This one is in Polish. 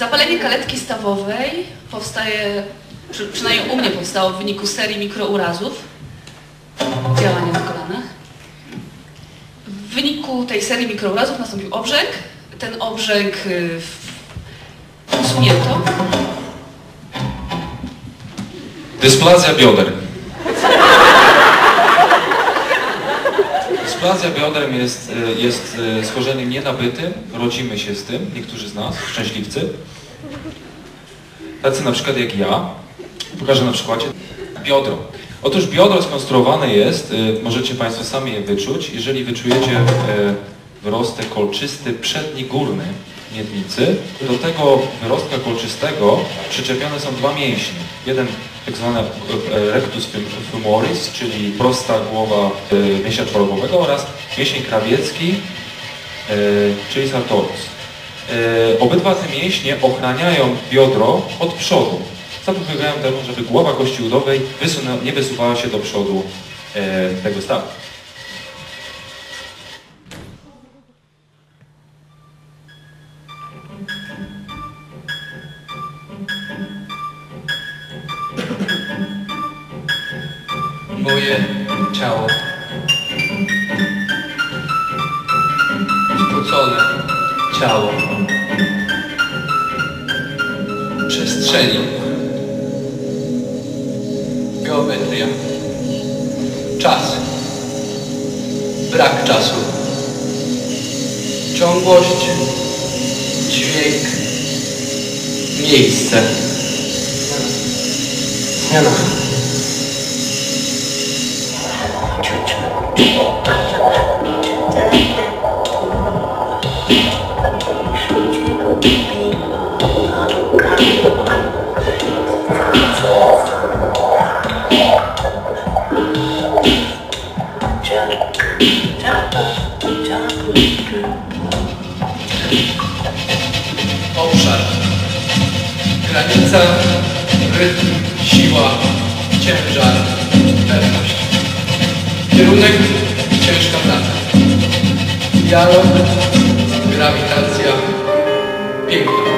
Zapalenie kaletki stawowej powstaje, przy, przynajmniej u mnie powstało w wyniku serii mikrourazów, działania na kolanach. W wyniku tej serii mikrourazów nastąpił obrzęk. Ten obrzęk y, usunięto. Dysplazja bioder. Dysplazja bioder jest, e, jest e, schorzeniem nienabytym, rodzimy się z tym, niektórzy z nas, szczęśliwcy. Tacy na przykład jak ja. Pokażę na przykładzie. Biodro. Otóż biodro skonstruowane jest, e, możecie Państwo sami je wyczuć, jeżeli wyczujecie wyrostek kolczysty przedni górny miednicy, do tego wyrostka kolczystego przyczepione są dwa mięśnie. Jeden tak e, rectus fem- femoris, czyli prosta głowa e, mięśnia czworogłowego oraz mięsień krawiecki, e, czyli sartorius. E, Obydwa te mięśnie ochraniają biodro od przodu. Zapobiegają temu, żeby głowa kości udowej nie wysuwała się do przodu tego stawu. Moje ciało. Spocone ciało. Przestrzeni. Geometria. Czas. Brak czasu. Ciągłość. Dźwięk. Miejsce. Zmiana. Obszar. Granica, rytm, siła, ciężar, Dialog, grawitacja, piękno.